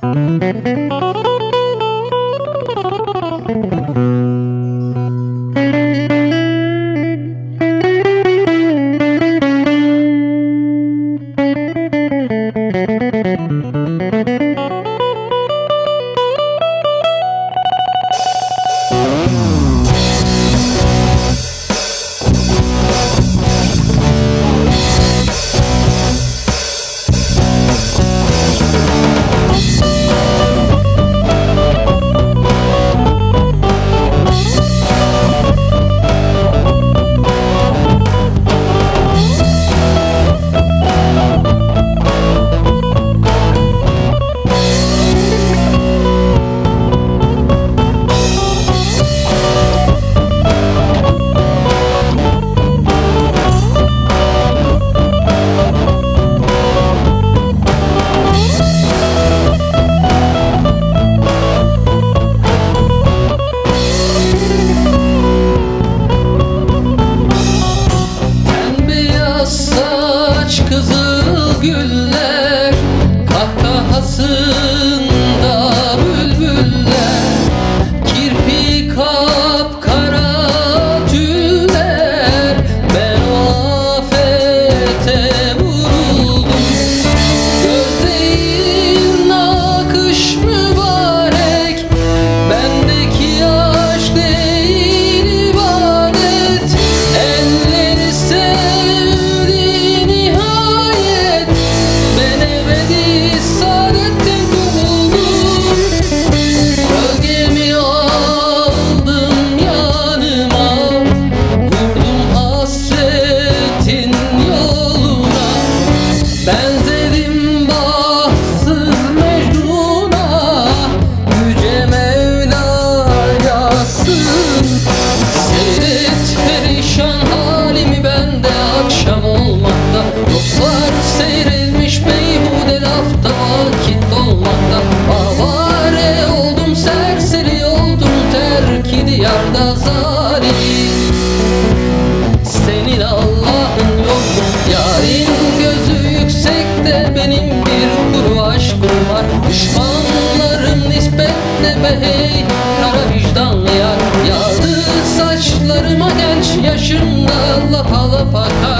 Thank you. Güller Kahkahasında bülbüller zalim senin Allah'ın yok. Mu? Yarın gözü yüksekte benim bir kuru aşkım var. Düşmanlarım nispetle be hey kara vicdanlı yar. Genç yaşımda lapa lapa kar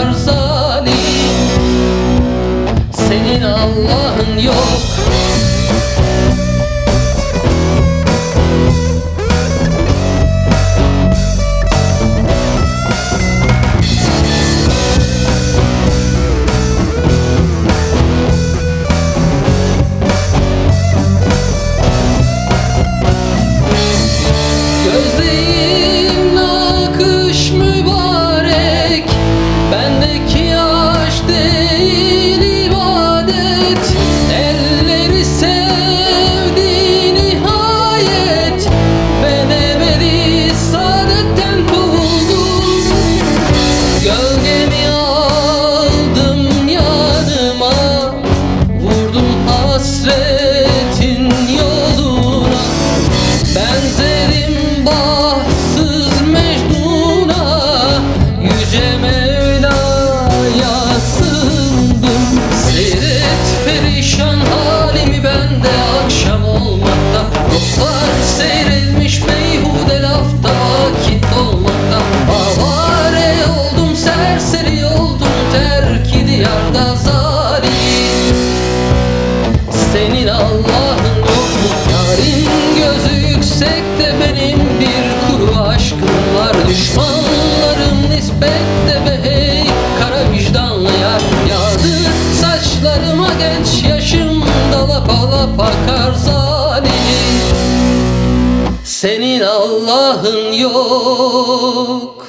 Allah'ın mu? Yarın gözü yüksekte benim bir kuru aşkım var. Düşmanlarım nispetle be hey kara vicdanlı yar Yağdı saçlarıma genç yaşımda lapa lapa kar zalim. Senin Allah'ın yok